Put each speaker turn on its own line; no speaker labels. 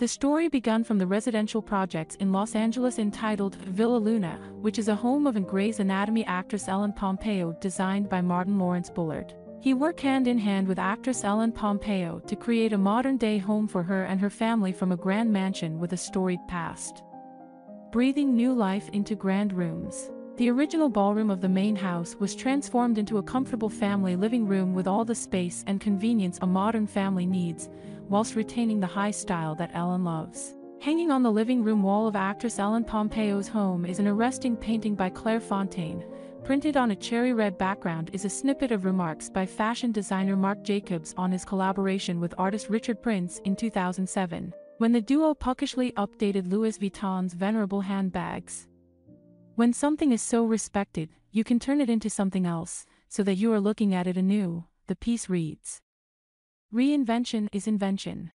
The story begun from the residential projects in Los Angeles entitled Villa Luna, which is a home of Grey's Anatomy actress Ellen Pompeo designed by Martyn Lawrence Bullard. He worked hand in hand with actress Ellen Pompeo to create a modern-day home for her and her family from a grand mansion with a storied past. Breathing new life into grand rooms. The original ballroom of the main house was transformed into a comfortable family living room with all the space and convenience a modern family needs, whilst retaining the high style that Ellen loves. Hanging on the living room wall of actress Ellen Pompeo's home is an arresting painting by Claire Fontaine. Printed on a cherry red background is a snippet of remarks by fashion designer Marc Jacobs on his collaboration with artist Richard Prince in 2007, when the duo puckishly updated Louis Vuitton's venerable handbags. When something is so respected, you can turn it into something else, so that you are looking at it anew, the piece reads. Reinvention is invention.